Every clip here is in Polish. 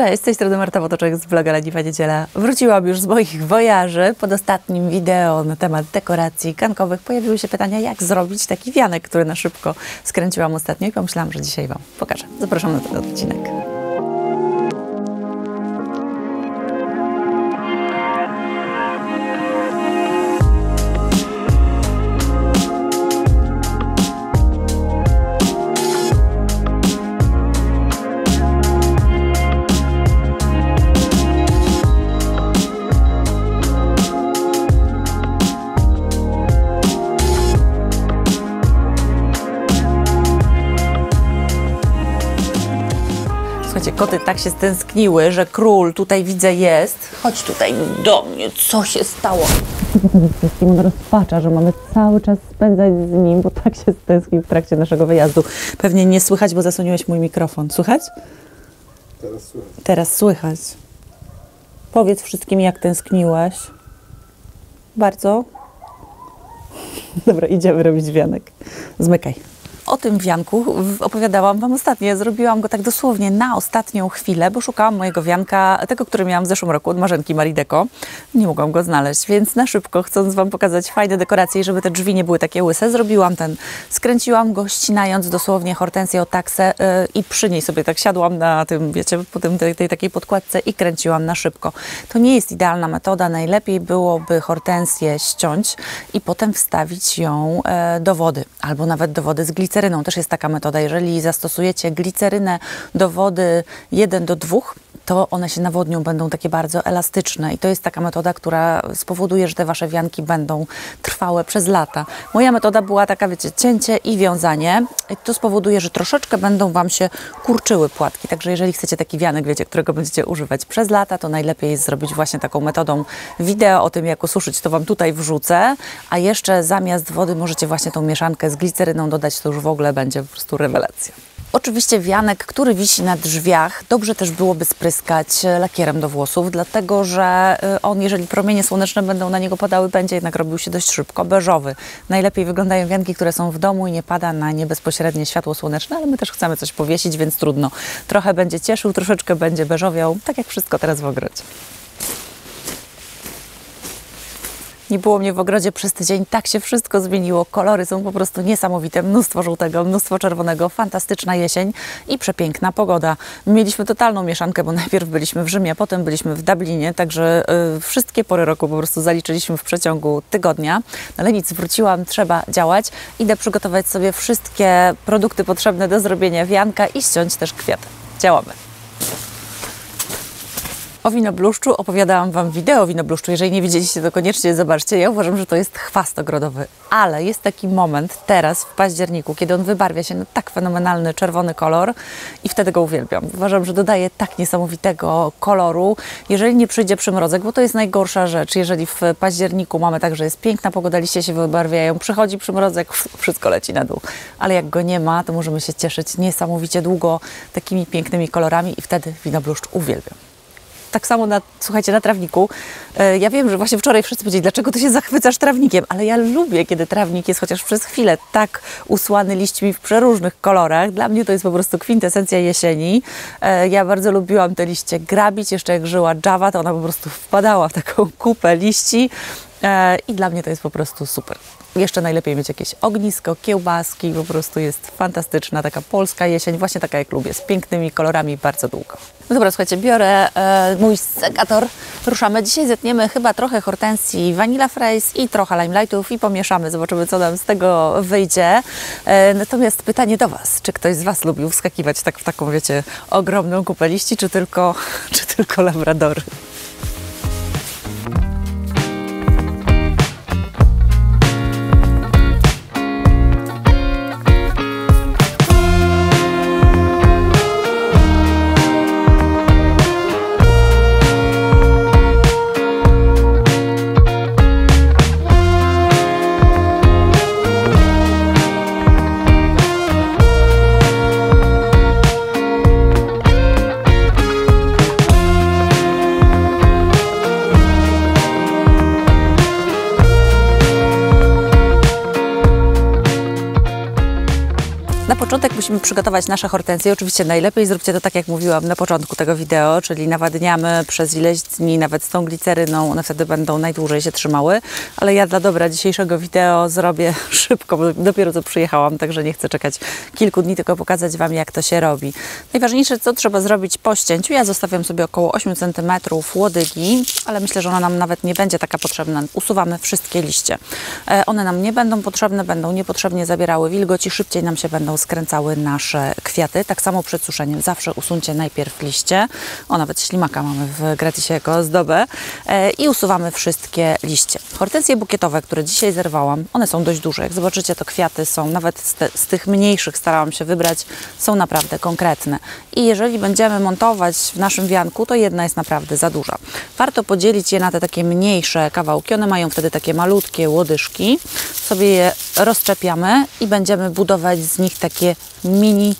Cześć, z strony Marta Wotoczek z bloga Leniwa Niedziela. Wróciłam już z moich wojaży. Pod ostatnim wideo na temat dekoracji kankowych pojawiły się pytania, jak zrobić taki wianek, który na szybko skręciłam ostatnio i pomyślałam, że dzisiaj Wam pokażę. Zapraszam na ten odcinek. Koty tak się stęskniły, że król tutaj widzę jest. Chodź tutaj do mnie, co się stało? Wszystkim on rozpacza, że mamy cały czas spędzać z nim, bo tak się stęsknił w trakcie naszego wyjazdu. Pewnie nie słychać, bo zasłoniłeś mój mikrofon. Słychać? Teraz słychać. Teraz słychać. Powiedz wszystkim, jak tęskniłeś. Bardzo. Dobra, idziemy robić wianek. Zmykaj. O tym wianku opowiadałam Wam ostatnio. Zrobiłam go tak dosłownie na ostatnią chwilę, bo szukałam mojego wianka, tego, który miałam w zeszłym roku od Marzenki Marideko. Nie mogłam go znaleźć, więc na szybko, chcąc Wam pokazać fajne dekoracje żeby te drzwi nie były takie łyse, zrobiłam ten. Skręciłam go, ścinając dosłownie hortensję o taksę yy, i przy niej sobie tak siadłam na tym, wiecie, po tym, tej, tej takiej podkładce i kręciłam na szybko. To nie jest idealna metoda. Najlepiej byłoby hortensję ściąć i potem wstawić ją e, do wody, albo nawet do wody z gliceryną. Też jest taka metoda. Jeżeli zastosujecie glicerynę do wody 1 do 2, to one się nawodnią, będą takie bardzo elastyczne i to jest taka metoda, która spowoduje, że te wasze wianki będą trwałe przez lata. Moja metoda była taka, wiecie, cięcie i wiązanie. I to spowoduje, że troszeczkę będą wam się kurczyły płatki. Także jeżeli chcecie taki wianek, wiecie, którego będziecie używać przez lata, to najlepiej jest zrobić właśnie taką metodą wideo o tym, jak ususzyć, to wam tutaj wrzucę, a jeszcze zamiast wody możecie właśnie tą mieszankę z gliceryną dodać, to już w ogóle będzie po prostu rewelacja. Oczywiście wianek, który wisi na drzwiach, dobrze też byłoby spryskać e, lakierem do włosów, dlatego że e, on, jeżeli promienie słoneczne będą na niego padały, będzie jednak robił się dość szybko beżowy. Najlepiej wyglądają wianki, które są w domu i nie pada na nie bezpośrednie światło słoneczne, ale my też chcemy coś powiesić, więc trudno. Trochę będzie cieszył, troszeczkę będzie beżowiał, tak jak wszystko teraz w ogrodzie. Nie było mnie w ogrodzie przez tydzień, tak się wszystko zmieniło. Kolory są po prostu niesamowite. Mnóstwo żółtego, mnóstwo czerwonego, fantastyczna jesień i przepiękna pogoda. Mieliśmy totalną mieszankę, bo najpierw byliśmy w Rzymie, potem byliśmy w Dublinie, także y, wszystkie pory roku po prostu zaliczyliśmy w przeciągu tygodnia. Ale nic, wróciłam, trzeba działać. Idę przygotować sobie wszystkie produkty potrzebne do zrobienia wianka i ściąć też kwiaty. Działamy. O winobluszczu opowiadałam Wam wideo o winobluszczu. Jeżeli nie widzieliście, to koniecznie zobaczcie. Ja uważam, że to jest chwast ogrodowy. Ale jest taki moment teraz, w październiku, kiedy on wybarwia się na tak fenomenalny czerwony kolor i wtedy go uwielbiam. Uważam, że dodaje tak niesamowitego koloru. Jeżeli nie przyjdzie przymrozek, bo to jest najgorsza rzecz. Jeżeli w październiku mamy tak, że jest piękna pogoda, liście się wybarwiają, przychodzi przymrozek, wszystko leci na dół. Ale jak go nie ma, to możemy się cieszyć niesamowicie długo takimi pięknymi kolorami i wtedy winobluszcz uwielbiam tak samo na, słuchajcie, na trawniku. E, Ja wiem, że właśnie wczoraj wszyscy powiedzieli, dlaczego ty się zachwycasz trawnikiem, ale ja lubię, kiedy trawnik jest chociaż przez chwilę tak usłany liśćmi w przeróżnych kolorach. Dla mnie to jest po prostu kwintesencja jesieni. E, Ja bardzo lubiłam te liście grabić. Jeszcze jak żyła Java, to ona po prostu wpadała w taką kupę liści E, i dla mnie to jest po prostu super. Jeszcze najlepiej mieć jakieś ognisko, kiełbaski, po prostu jest fantastyczna taka polska jesień, właśnie taka jak lubię, z pięknymi kolorami bardzo długo. No dobra, słuchajcie, biorę e, mój sekator, ruszamy. Dzisiaj zetniemy chyba trochę hortensji Vanilla Fraise i trochę limelightów i pomieszamy, zobaczymy co nam z tego wyjdzie. E, natomiast pytanie do Was, czy ktoś z Was lubił wskakiwać tak w taką, wiecie, ogromną kupę liści, czy tylko, czy tylko labradory? Musimy przygotować nasze hortensje. Oczywiście najlepiej zróbcie to tak, jak mówiłam na początku tego wideo, czyli nawadniamy przez ileś dni, nawet z tą gliceryną, one wtedy będą najdłużej się trzymały, ale ja dla dobra dzisiejszego wideo zrobię szybko, bo dopiero co przyjechałam, także nie chcę czekać kilku dni, tylko pokazać Wam, jak to się robi. Najważniejsze, co trzeba zrobić po ścięciu, ja zostawiam sobie około 8 cm łodygi, ale myślę, że ona nam nawet nie będzie taka potrzebna. Usuwamy wszystkie liście. E, One nam nie będą potrzebne, będą niepotrzebnie zabierały wilgoć i szybciej nam się będą skręcały nasze kwiaty. Tak samo przed suszeniem. Zawsze usuńcie najpierw liście. O, nawet ślimaka mamy w gratisie jako ozdobę. E, I usuwamy wszystkie liście. Hortensje bukietowe, które dzisiaj zerwałam, one są dość duże. Jak zobaczycie, to kwiaty są, nawet z, te, z tych mniejszych starałam się wybrać, są naprawdę konkretne. I jeżeli będziemy montować w naszym wianku, to jedna jest naprawdę za duża. Warto podzielić je na te takie mniejsze kawałki. One mają wtedy takie malutkie łodyżki. Sobie je rozczepiamy i będziemy budować z nich takie mini,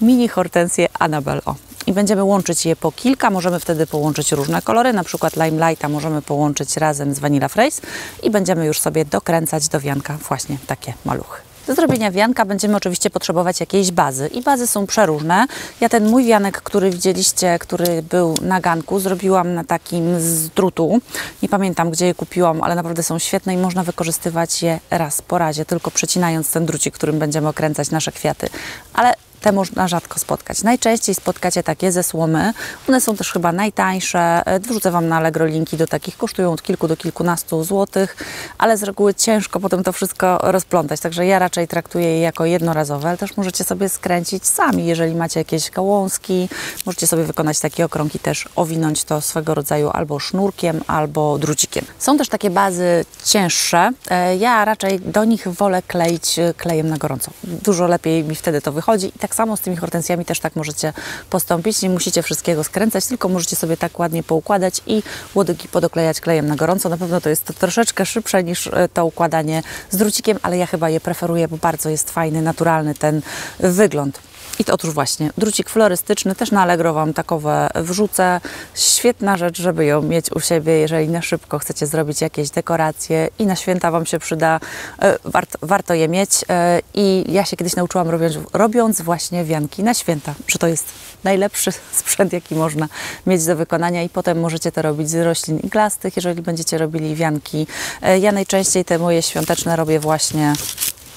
mini hortensje Annabelle. O. I będziemy łączyć je po kilka. Możemy wtedy połączyć różne kolory, na przykład Limelighta możemy połączyć razem z Vanilla Fraise i będziemy już sobie dokręcać do wianka właśnie takie maluchy. Do zrobienia wianka będziemy oczywiście potrzebować jakiejś bazy i bazy są przeróżne. Ja ten mój wianek, który widzieliście, który był na ganku, zrobiłam na takim z drutu. Nie pamiętam, gdzie je kupiłam, ale naprawdę są świetne i można wykorzystywać je raz po razie, tylko przecinając ten drucik, którym będziemy okręcać nasze kwiaty. Ale te można rzadko spotkać. Najczęściej spotkacie takie ze słomy. One są też chyba najtańsze. Wrzucę Wam na Allegro linki do takich. Kosztują od kilku do kilkunastu złotych, ale z reguły ciężko potem to wszystko rozplątać. Także ja raczej traktuję je jako jednorazowe, ale też możecie sobie skręcić sami, jeżeli macie jakieś gałązki. Możecie sobie wykonać takie okrągi też, owinąć to swego rodzaju albo sznurkiem, albo drucikiem. Są też takie bazy cięższe. E, Ja raczej do nich wolę kleić e, klejem na gorąco. Dużo lepiej mi wtedy to wychodzi i tak samo z tymi hortensjami też tak możecie postąpić. Nie musicie wszystkiego skręcać, tylko możecie sobie tak ładnie poukładać i łodygi podoklejać klejem na gorąco. Na pewno to jest to troszeczkę szybsze niż e, to układanie z drucikiem, ale ja chyba je preferuję, bo bardzo jest fajny, naturalny ten wygląd. I to otóż właśnie, drucik florystyczny, też na Allegro Wam takowe wrzucę. Świetna rzecz, żeby ją mieć u siebie, jeżeli na szybko chcecie zrobić jakieś dekoracje i na święta Wam się przyda. E, Warto, warto je mieć e, i ja się kiedyś nauczyłam robiąc, robiąc właśnie wianki na święta, że to jest najlepszy sprzęt, jaki można mieć do wykonania i potem możecie to robić z roślin iglastych, jeżeli będziecie robili wianki. E, Ja najczęściej te moje świąteczne robię właśnie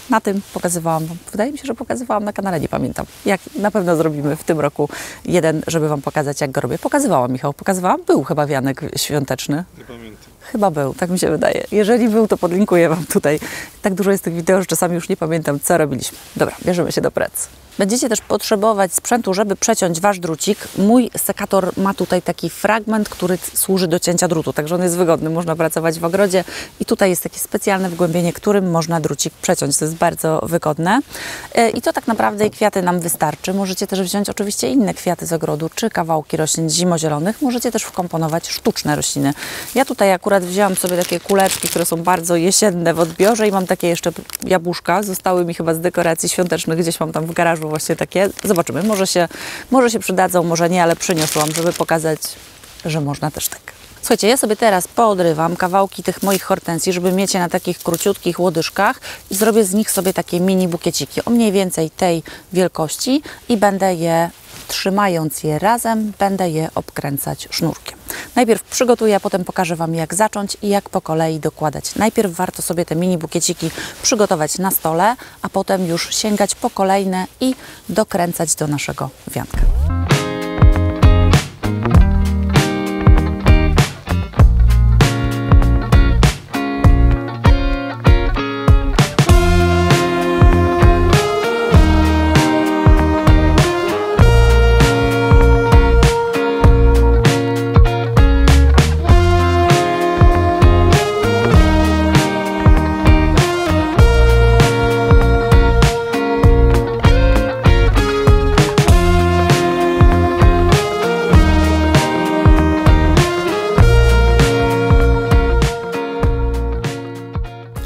na tym pokazywałam Wam. Wydaje mi się, że pokazywałam na kanale, nie pamiętam. Jak na pewno zrobimy w tym roku jeden, żeby Wam pokazać, jak go robię. Pokazywałam, Michał, pokazywałam. Był chyba wianek świąteczny. Nie pamiętam. Chyba był, tak mi się wydaje. Jeżeli był, to podlinkuję Wam tutaj. Tak dużo jest tych wideo, że czasami już nie pamiętam, co robiliśmy. Dobra, bierzemy się do pracy. Będziecie też potrzebować sprzętu, żeby przeciąć Wasz drucik. Mój sekator ma tutaj taki fragment, który służy do cięcia drutu, także on jest wygodny, można pracować w ogrodzie i tutaj jest takie specjalne wgłębienie, którym można drucik przeciąć. To jest bardzo wygodne. E, I to tak naprawdę i kwiaty nam wystarczy. Możecie też wziąć oczywiście inne kwiaty z ogrodu, czy kawałki roślin zimozielonych. Możecie też wkomponować sztuczne rośliny. Ja tutaj akurat wzięłam sobie takie kuleczki, które są bardzo jesienne w odbiorze i mam takie jeszcze jabłuszka. Zostały mi chyba z dekoracji świątecznych, gdzieś mam tam w garażu właśnie takie. Zobaczymy, może się, może się przydadzą, może nie, ale przyniosłam, żeby pokazać, że można też tak. Słuchajcie, ja sobie teraz poodrywam kawałki tych moich hortensji, żeby mieć je na takich króciutkich łodyżkach i zrobię z nich sobie takie mini bukieciki o mniej więcej tej wielkości i będę je trzymając je razem, będę je obkręcać sznurkiem. Najpierw przygotuję, a potem pokażę Wam jak zacząć i jak po kolei dokładać. Najpierw warto sobie te mini bukieciki przygotować na stole, a potem już sięgać po kolejne i dokręcać do naszego wianka.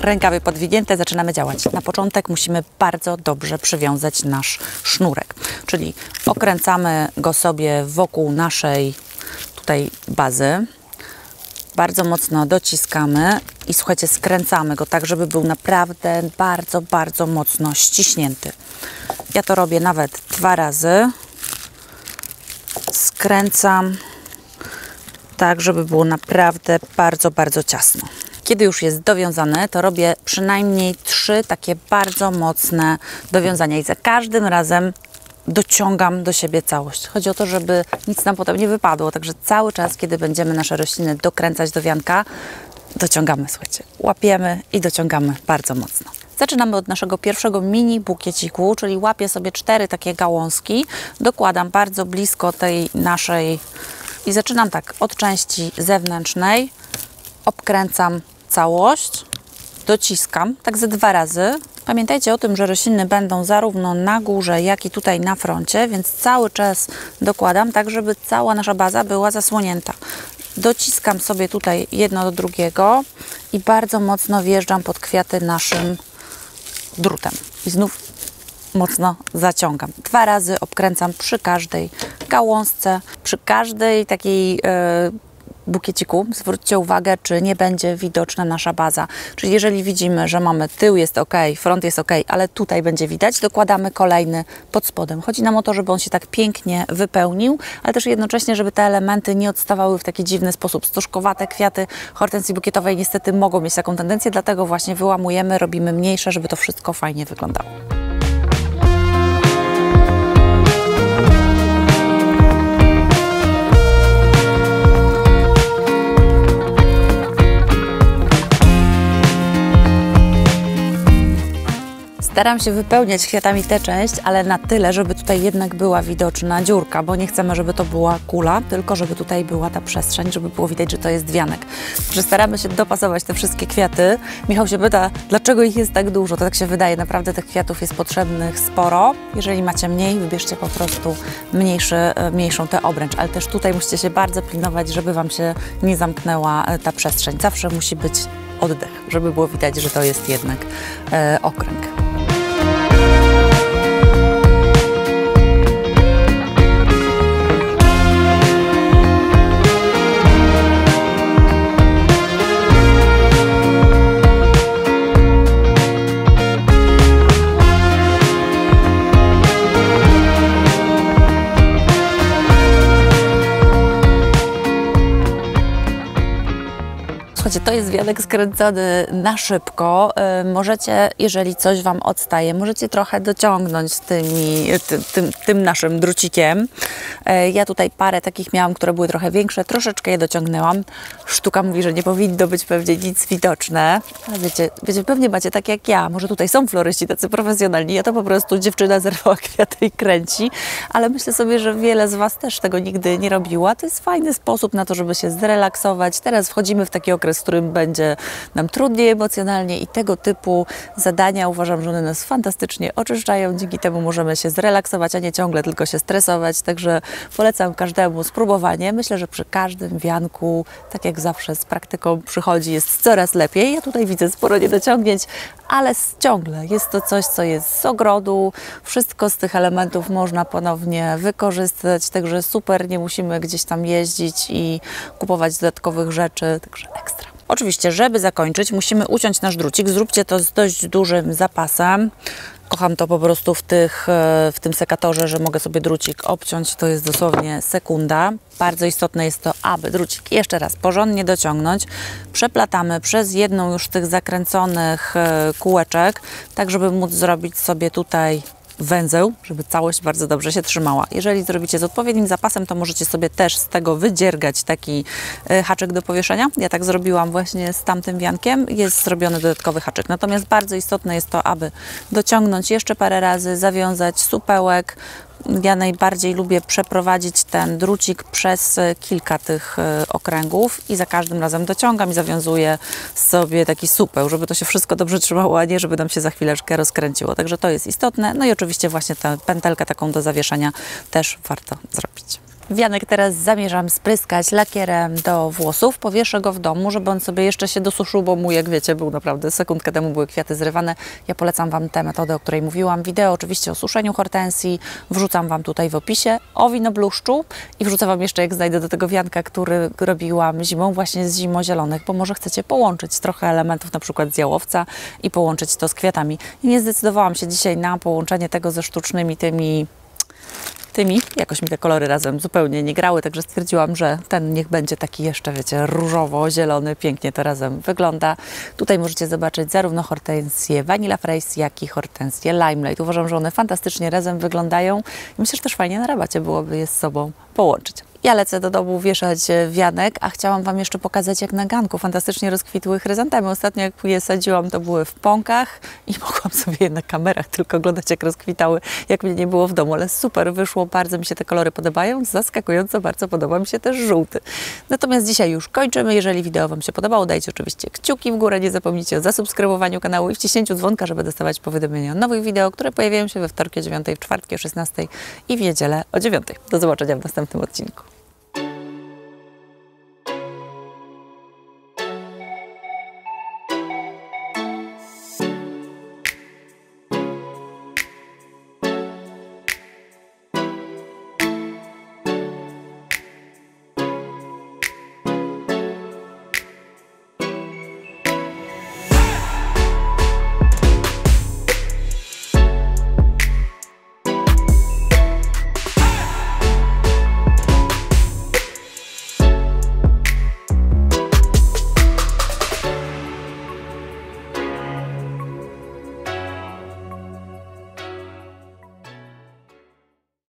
Rękawy podwinięte, zaczynamy działać. Na początek musimy bardzo dobrze przywiązać nasz sznurek, czyli okręcamy go sobie wokół naszej tutaj bazy. Bardzo mocno dociskamy i słuchajcie, skręcamy go tak, żeby był naprawdę bardzo, bardzo mocno ściśnięty. Ja to robię nawet dwa razy. Skręcam tak, żeby było naprawdę bardzo, bardzo ciasno. Kiedy już jest dowiązane, to robię przynajmniej trzy takie bardzo mocne dowiązania i za każdym razem dociągam do siebie całość. Chodzi o to, żeby nic nam potem nie wypadło, także cały czas, kiedy będziemy nasze rośliny dokręcać do wianka, dociągamy, słuchajcie, łapiemy i dociągamy bardzo mocno. Zaczynamy od naszego pierwszego mini bukieciku, czyli łapię sobie cztery takie gałązki, dokładam bardzo blisko tej naszej i zaczynam tak od części zewnętrznej, obkręcam całość, dociskam tak ze dwa razy. Pamiętajcie o tym, że rośliny będą zarówno na górze, jak i tutaj na froncie, więc cały czas dokładam tak, żeby cała nasza baza była zasłonięta. Dociskam sobie tutaj jedno do drugiego i bardzo mocno wjeżdżam pod kwiaty naszym drutem. I znów mocno zaciągam. Dwa razy obkręcam przy każdej gałązce, przy każdej takiej e, bukieciku. Zwróćcie uwagę, czy nie będzie widoczna nasza baza. Czyli jeżeli widzimy, że mamy tył jest ok, front jest ok, ale tutaj będzie widać, dokładamy kolejny pod spodem. Chodzi nam o to, żeby on się tak pięknie wypełnił, ale też jednocześnie, żeby te elementy nie odstawały w taki dziwny sposób. Stuszkowate kwiaty hortensji bukietowej niestety mogą mieć taką tendencję, dlatego właśnie wyłamujemy, robimy mniejsze, żeby to wszystko fajnie wyglądało. Staram się wypełniać kwiatami tę część, ale na tyle, żeby tutaj jednak była widoczna dziurka, bo nie chcemy, żeby to była kula, tylko żeby tutaj była ta przestrzeń, żeby było widać, że to jest wianek. Że staramy się dopasować te wszystkie kwiaty. Michał się pyta, dlaczego ich jest tak dużo? To tak się wydaje, naprawdę tych kwiatów jest potrzebnych sporo. Jeżeli macie mniej, wybierzcie po prostu mniejszy, e, mniejszą tę obręcz, ale też tutaj musicie się bardzo pilnować, żeby Wam się nie zamknęła e, ta przestrzeń. Zawsze musi być oddech, żeby było widać, że to jest jednak e, okręg. To jest wianek skręcony na szybko. E, Możecie, jeżeli coś Wam odstaje, możecie trochę dociągnąć tymi, ty, tym, tym naszym drucikiem. E, Ja tutaj parę takich miałam, które były trochę większe, troszeczkę je dociągnęłam. Sztuka mówi, że nie powinno być pewnie nic widoczne, ale wiecie, wiecie pewnie macie tak jak ja. Może tutaj są floryści tacy profesjonalni, ja to po prostu dziewczyna zerwała kwiaty i kręci, ale myślę sobie, że wiele z Was też tego nigdy nie robiła. To jest fajny sposób na to, żeby się zrelaksować. Teraz wchodzimy w taki okres, w którym będzie nam trudniej emocjonalnie i tego typu zadania uważam, że one nas fantastycznie oczyszczają. Dzięki temu możemy się zrelaksować, a nie ciągle tylko się stresować. Także polecam każdemu spróbowanie. Myślę, że przy każdym wianku, tak jak zawsze z praktyką przychodzi, jest coraz lepiej. Ja tutaj widzę sporo niedociągnięć, ale ciągle jest to coś, co jest z ogrodu. Wszystko z tych elementów można ponownie wykorzystać, także super, nie musimy gdzieś tam jeździć i kupować dodatkowych rzeczy, także ekstra. Oczywiście, żeby zakończyć, musimy uciąć nasz drucik. Zróbcie to z dość dużym zapasem. Kocham to po prostu w, tych, e, w tym sekatorze, że mogę sobie drucik obciąć. To jest dosłownie sekunda. Bardzo istotne jest to, aby drucik jeszcze raz porządnie dociągnąć. Przeplatamy przez jedną już z tych zakręconych e, kółeczek, tak żeby móc zrobić sobie tutaj węzeł, żeby całość bardzo dobrze się trzymała. Jeżeli zrobicie z odpowiednim zapasem, to możecie sobie też z tego wydziergać taki e, haczyk do powieszenia. Ja tak zrobiłam właśnie z tamtym wiankiem. Jest zrobiony dodatkowy haczyk. Natomiast bardzo istotne jest to, aby dociągnąć jeszcze parę razy, zawiązać supełek. Ja najbardziej lubię przeprowadzić ten drucik przez e, kilka tych e, okręgów i za każdym razem dociągam i zawiązuję sobie taki supeł, żeby to się wszystko dobrze trzymało, a nie żeby nam się za chwileczkę rozkręciło. Także to jest istotne. No i oczywiście właśnie tę pętelkę taką do zawieszenia też warto zrobić. Wianek teraz zamierzam spryskać lakierem do włosów. Powieszę go w domu, żeby on sobie jeszcze się dosuszył, bo mój, jak wiecie, był naprawdę sekundkę temu były kwiaty zrywane. Ja polecam Wam tę metodę, o której mówiłam. Wideo oczywiście o suszeniu hortensji wrzucam Wam tutaj w opisie. O winobluszczu i wrzucę Wam jeszcze, jak znajdę do tego wianka, który robiłam zimą, właśnie z zimozielonych, bo może chcecie połączyć trochę elementów na przykład z jałowca i połączyć to z kwiatami. I nie zdecydowałam się dzisiaj na połączenie tego ze sztucznymi tymi tymi. Jakoś mi te kolory razem zupełnie nie grały, także stwierdziłam, że ten niech będzie taki jeszcze, wiecie, różowo-zielony. Pięknie to razem wygląda. Tutaj możecie zobaczyć zarówno hortensję Vanilla Fraise, jak i hortensję Limelight. Uważam, że one fantastycznie razem wyglądają myślę, że też fajnie na rabacie byłoby je z sobą połączyć. Ja lecę do domu wieszać e, wianek, a chciałam Wam jeszcze pokazać, jak na ganku fantastycznie rozkwitły chryzantemy. Ostatnio, jak je sadziłam, to były w pąkach i mogłam sobie na kamerach tylko oglądać, jak rozkwitały, jak mnie nie było w domu, ale super wyszło, bardzo mi się te kolory podobają, zaskakująco bardzo podoba mi się też żółty. Natomiast dzisiaj już kończymy. Jeżeli wideo Wam się podobało, dajcie oczywiście kciuki w górę, nie zapomnijcie o zasubskrybowaniu kanału i wciśnięciu dzwonka, żeby dostawać powiadomienia o nowych wideo, które pojawiają się we wtorki o 9, w czwartki o 16 i w niedzielę o 9. Do zobaczenia w następnym odcinku.